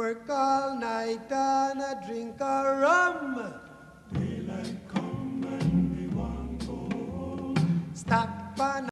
Work all night and a drink a rum. Daylight come and we want go home. Stop and